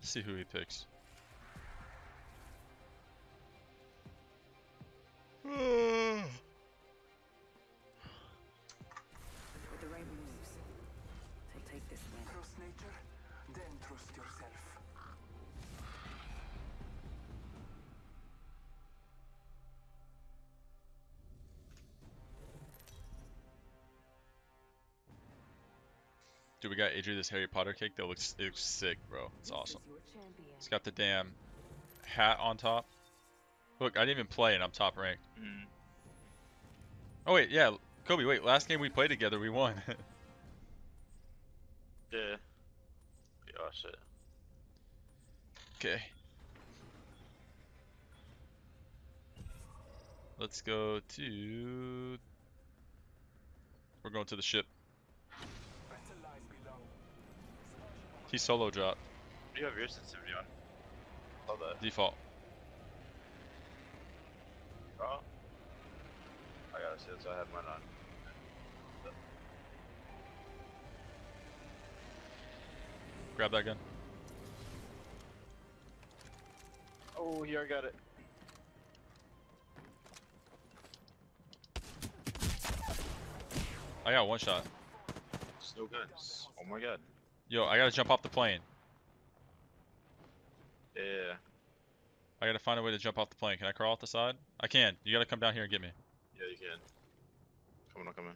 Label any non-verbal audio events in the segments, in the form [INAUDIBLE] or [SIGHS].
see who he picks. [SIGHS] [SIGHS] [SIGHS] Dude, we got Adri this Harry Potter cake that looks it looks sick, bro. It's awesome. Your champion. It's got the damn hat on top. Look, I didn't even play and I'm top ranked. Mm. Oh wait, yeah, Kobe. Wait, last game we played together, we won. [LAUGHS] Yeah. Yeah, shit. okay. Let's go to. We're going to the ship. He solo dropped Do you have your sensitivity on? Love that. default. Oh. I gotta see it, so I have mine on. Grab that gun. Oh, here I got it. I got one shot. Snow guns. Oh my god. Yo, I gotta jump off the plane. Yeah. I gotta find a way to jump off the plane. Can I crawl off the side? I can. You gotta come down here and get me. Yeah, you can. Come on, come on.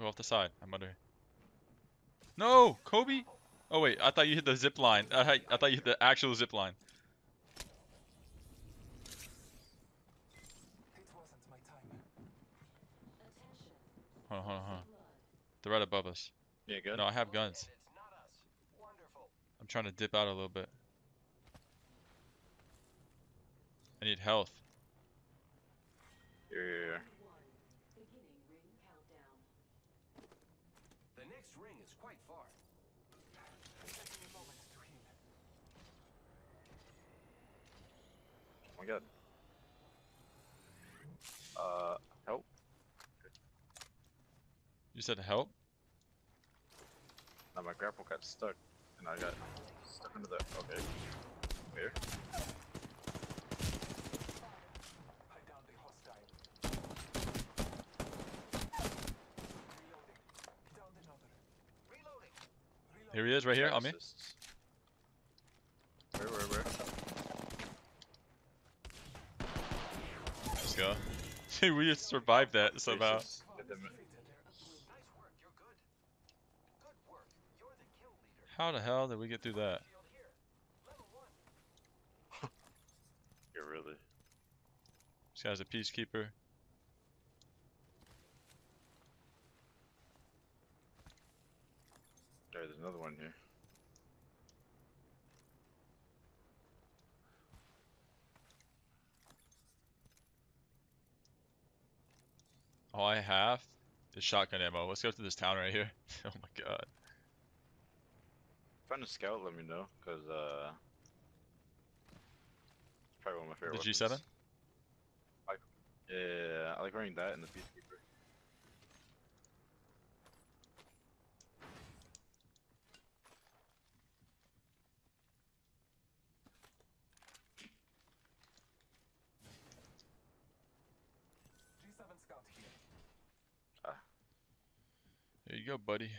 Go off the side. I'm under. No, Kobe. Oh wait, I thought you hit the zip line. I, I thought you hit the actual zip line. It wasn't my time. Hold on, hold on, hold on. They're right above us. Yeah, good. No, I have guns. It's not us. Wonderful. I'm trying to dip out a little bit. I need health. Yeah. here, here. Beginning ring countdown. The next ring is quite far. Taking a moment to heal. Oh my god. Uh, help. You said help? Now my grapple got stuck, and I got stuck under the. Okay. Where? I downed a hostile. Reloading. Downed another. Reloading. Reloading. Here he is, right here, on me. Where, where, where? Let's go. [LAUGHS] We just survived that somehow. Jesus. Hit them. Nice work. You're good. Good work. You're the kill leader. How the hell did we get through that? Shield here. Level one. Yeah, really. This guy's a peacekeeper. There, there's another one here. All I have is shotgun ammo. Let's go to this town right here. [LAUGHS] oh my god. Find a scout, let me know, cause uh, it's probably one of my favorite. The G7? weapons. Like, yeah, I like wearing that and the peacekeeper. G7 scout here. There you go, buddy.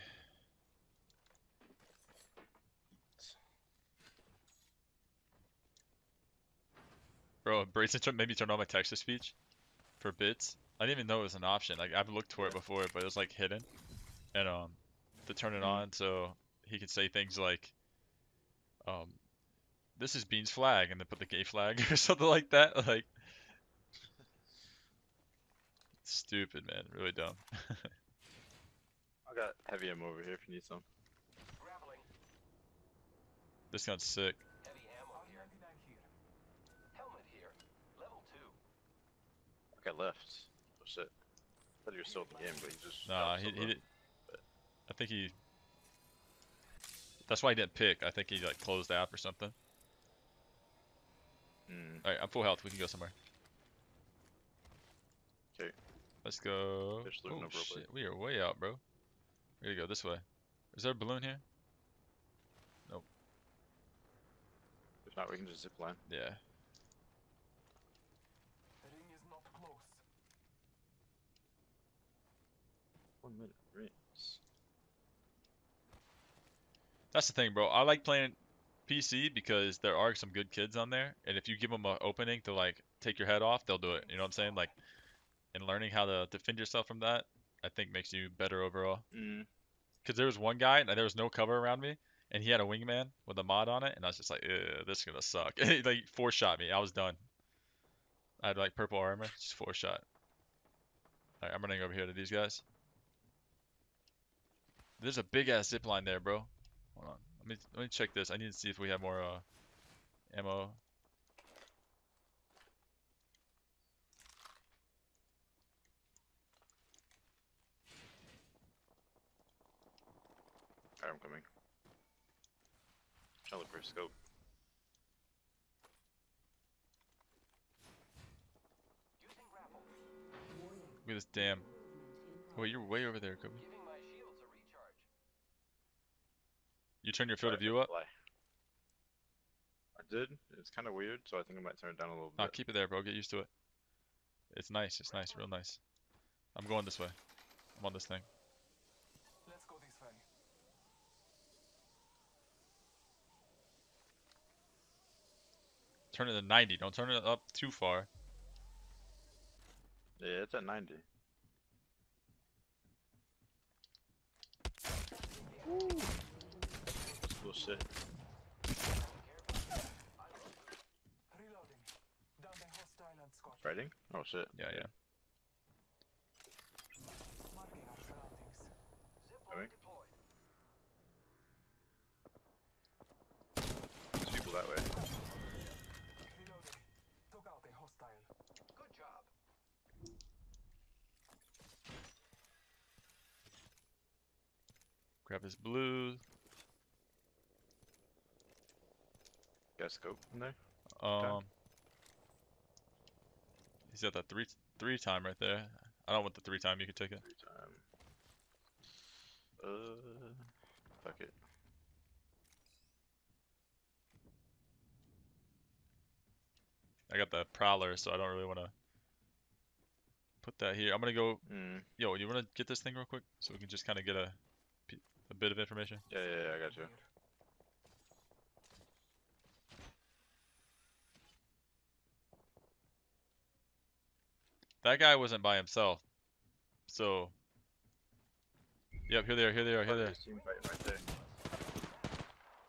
Turned- made me turn on my text to speech for bits. I didn't even know it was an option. Like I've looked for it before, but it was like hidden. And um, to turn it Mm. on so he could say things like, um, "This is Bean's flag," and then put the gay flag [LAUGHS] or something like that. Like, stupid, man. Really dumb. [LAUGHS] I got heavy ammo over here if you need some. This gun's sick. Heavy ammo here. R99 here. Helmet here. Level two. Okay, left. Shit. thought you were still in the game, but you just. Nah, he, he did. I think he. That's why he didn't pick. I think he like closed the app or something. Hmm. All right, I'm full health. We can go somewhere. Okay. Let's go. Oh shit, we are way out, bro. We gotta go this way. Is there a balloon here? Nope. If not, we can just zip line. Yeah. The ring is not close. One minute. That's the thing, bro. I like playing PC because there are some good kids on there, and if you give them an opening to like take your head off, they'll do it. You know what I'm saying? Like, and learning how to defend yourself from that, I think makes you better overall. Mm. Because there was one guy and there was no cover around me, and he had a wingman with a mod on it, and I was just like, this is gonna suck. [LAUGHS] He, like four shot me. I was done. I had like purple armor, just four shot. Alright, I'm running over here to these guys. There's a big ass zip line there, bro. Hold on. Let me let me check this. I need to see if we have more uh ammo. Alright, I'm coming. Trying to look for a scope. Look at this damn. Wait, you're way over there, Kobe. You turn your field of view up. fly. I did. It's kind of weird, so I think I might turn it down a little Nah, bit. keep it there, bro. Get used to it. It's nice. It's nice. Real nice. I'm going this way. I'm on this thing. Let's go this way. Turn it to 90. Don't turn it up too far. Yeah, it's at 90. Woo! Shit. Reloading. Down the hostile and Scott. Fighting? Oh shit. Yeah, yeah. Marking our surroundings. Zip Coming. There's people that way. Took out a hostile. Good job. Grab this blue. Got a scope in there? Um. He's got that three three time right there. I don't want the three time. You can take it. Three time. Uh, fuck it. I got the prowler, so I don't really want to put that here. I'm gonna go. Mm. Yo, you want to get this thing real quick so we can just kind of get a a bit of information? Yeah, yeah, yeah, I got you. That guy wasn't by himself. So. Yep, here they are. Here they are. Here they are. there's team fighting right there.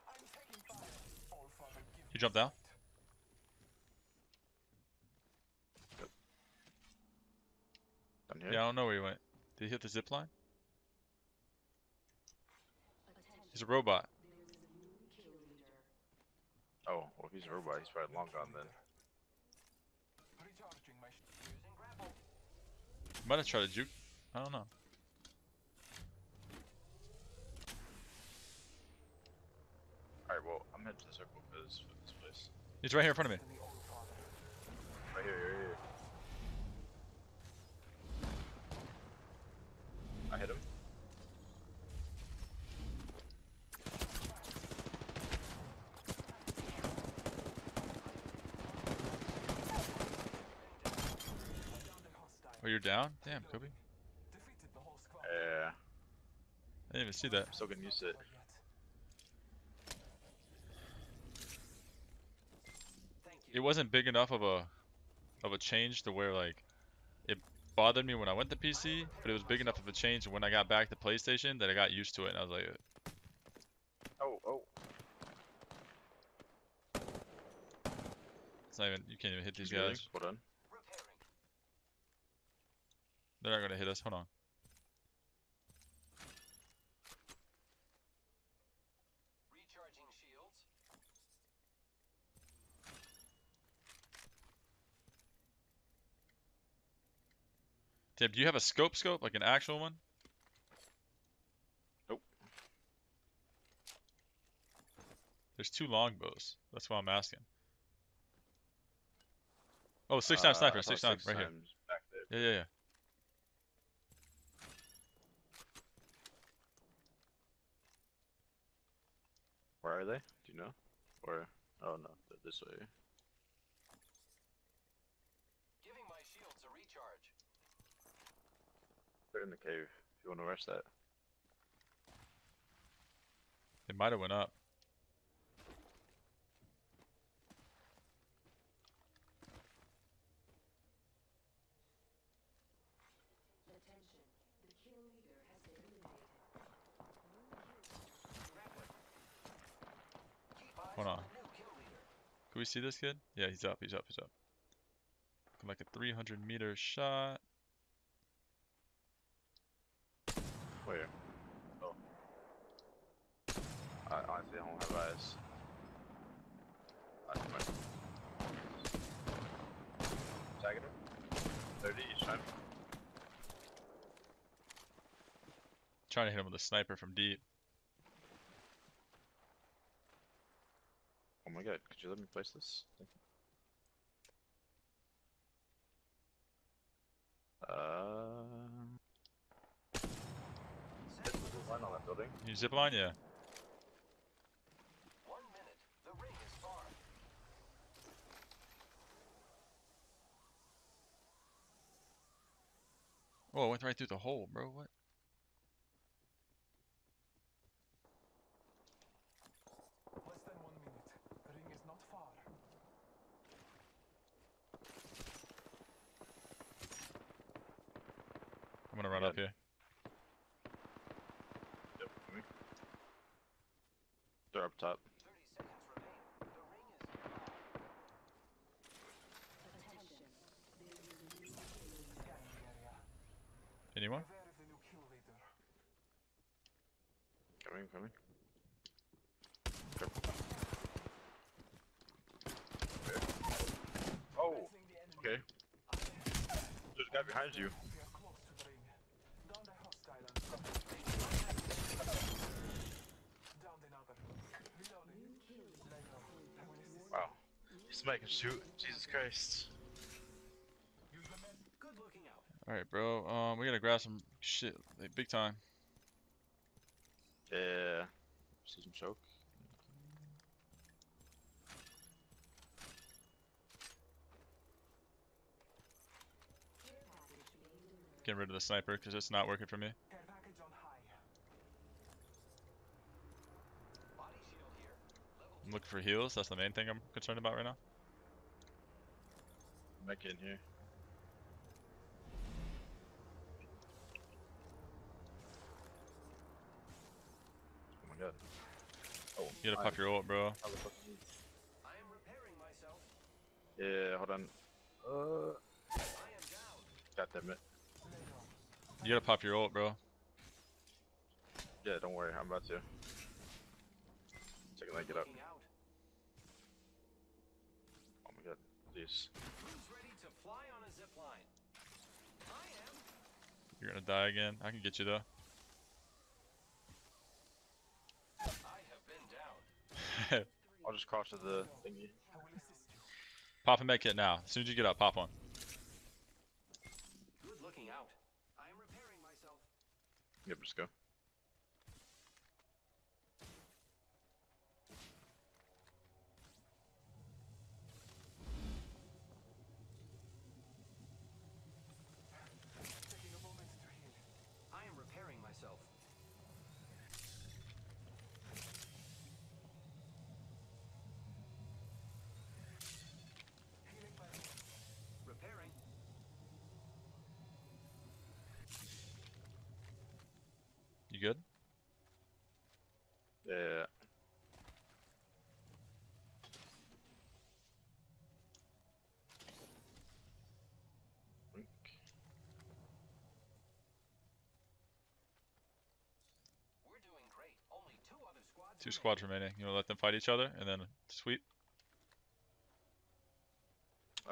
I'm taking fire. All father give He jumped down. Down? Yeah, I don't know where he went. Did he hit the zip line? He's a robot. Oh, well, if he's a robot, he's probably long gone then. Recharging my sh- using grapple. Might have tried to juke. I don't know. Alright, well, I'm heading to the circle because this place. He's right here in front of me. To the old father. Right here, right here. I hit him. Down the hostile. Oh, you're down? Damn, Kobe. Defeated the whole squad. Yeah, I didn't even see that. I'm still getting used to it. Not yet. Thank you. It wasn't big enough of a of a change to where like it bothered me when I went to PC, but it was big enough of a change when I got back to PlayStation that I got used to it and I was like, Oh, oh. it's not even you can't even hit these guys. Hold on. Repairing. They're not gonna hit us. Hold on. Recharging shields. Tim, do you have a scope scope, like an actual one? Nope. There's two longbows. That's why I'm asking. Oh, six nine Uh, sniper, I six nine, right here. Back there. Yeah, yeah, yeah. Where are they? Do you know? Or oh no, they're this way. Giving my shields a recharge. They're in the cave. If you want to rush that. They might have went up. Attention. The kill leader has been eliminated. Grappling. Keep eyes Hold on on. the new kill leader. Can we see this kid? Yeah, he's up. He's up. He's up. Looking like a 300 meter shot. Where? Oh. I honestly don't have eyes. I. Tagging him. 30 each time. Trying to hit him with a sniper from deep. My god, could you let me place this? Thank you. Uh. Set Line on that building. You zip line? Yeah. one minute. The ring is far. Oh, it went right through the hole, bro. What? Less than one minute. The ring is not far. I'm gonna run Yeah. up here. Yep, me. They're up top. 30 seconds remain. The ring is Attention. There is a new kill leader. Scanning the area. Anyone? Beware of the new kill leader. Coming, coming. Oh, Facing the enemy. okay. There's a guy behind you. We are close to the ring. Down the hostile and Down another. Reloading. New kill leader. Lay low. I will assist. Wow. He's making shoot. Jesus Christ. Use the med. good looking out. Alright, bro. Um, we gotta grab some shit. Like, big time. Yeah. See some choke. Care package being delivered. Getting rid of the sniper because it's not working for me. Care package on high. Body shield here. Level I'm looking for heals. That's the main thing I'm concerned about right now. Mech in here. Oh my god. Oh, You gotta I- pop your ult, bro. how the fuck is he- I am repairing myself. Yeah, hold on. Uh. God damn it. You gotta pop your ult, bro. Yeah, don't worry, I'm about to. Second I get up. Out. Oh my god, please. You're gonna die again. I can get you though. I have been down. I'll just cross to the thingy. I will assist you. pop a med kit now. As soon as you get up, pop one. Good looking out. I am repairing myself. Yep, just go. Taking a moment to heal. I am repairing myself. Healing my wounds. Repairing. You good? Yeah. Blink. We're doing great. Only two other squads. Two squads remaining. You wanna let them fight each other and then sweep?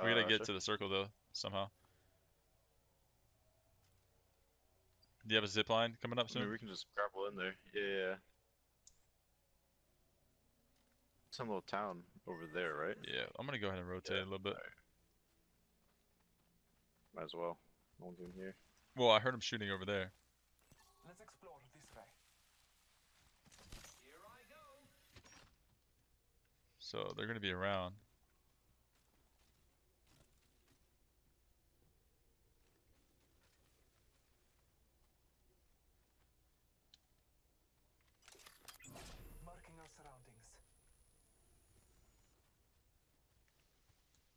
We gotta Uh, get sure. to the circle though, somehow. Do you have a zip line coming up I mean, soon? we can just grapple in there. Yeah. Some little town over there, right? Yeah, I'm gonna go ahead and rotate a little bit. Might as well. No one's in here. Well, I heard him shooting over there. Let's explore this way. Here I go. So they're gonna be around. Marking our surroundings.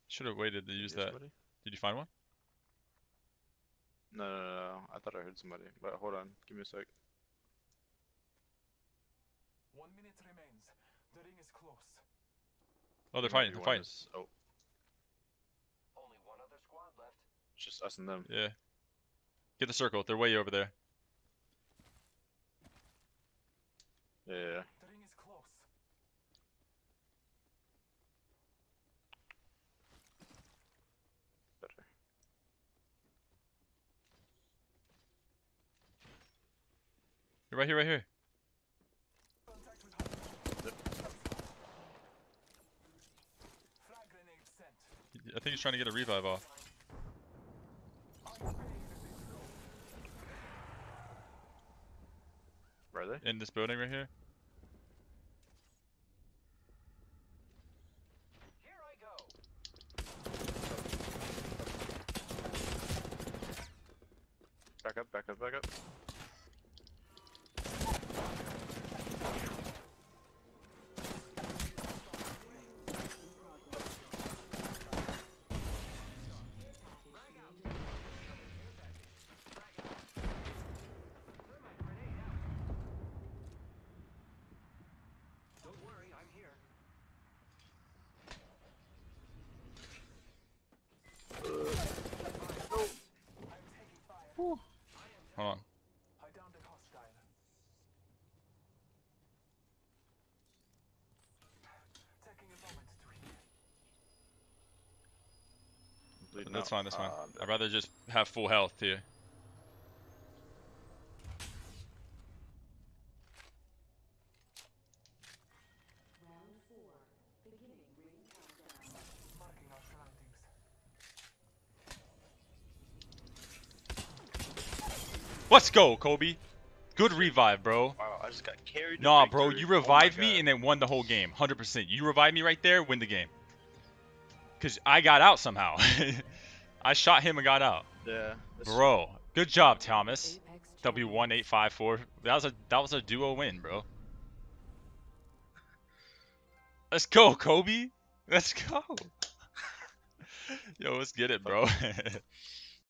Should have waited to use that. somebody? Did you find one? No, no, no, no. I thought I heard somebody. But hold on. Give me a sec. One minute remains. The ring is close. Oh, they're fighting. They're is- Oh, Only one other squad left. it's just us and them. Yeah. Get the circle. They're way over there. Yeah. The ring is close. Better. You're right here. Right here. Contact with Yep. Frag grenade sent. He- I think he's trying to get a revive off. Where are they? In this building right here. Here I go. Back up, back up, back up. On. I downed a hostile. Taking a moment to heal. That's fine. That's fine. Ah, I'd rather just have full health here. Let's go, Kobe. Good revive, bro. Wow, I just got carried. Nah, bro, victory. you Oh revived me and then won the whole game. 100%. You revived me right there, win the game. Because I got out somehow. [LAUGHS] I shot him and got out. Yeah. that's- Bro, good job, Thomas. Apex W1854. That was a that was a duo win, bro. Let's go, Kobe. Let's go. [LAUGHS] Yo, let's get it, bro. [LAUGHS]